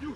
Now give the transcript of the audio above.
Ni